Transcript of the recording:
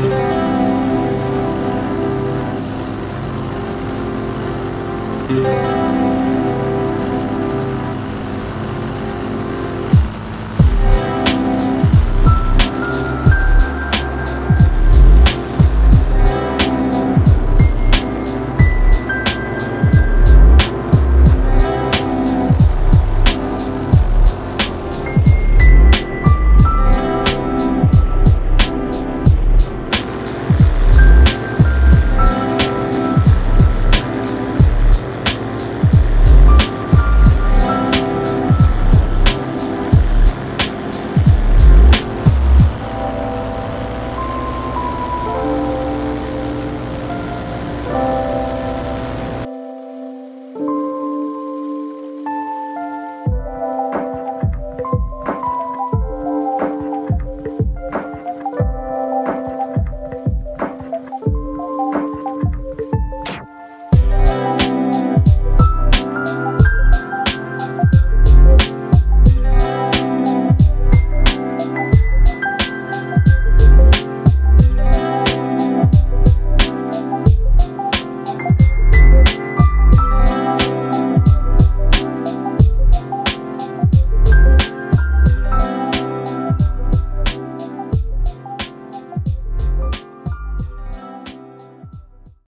Thank you. Bye.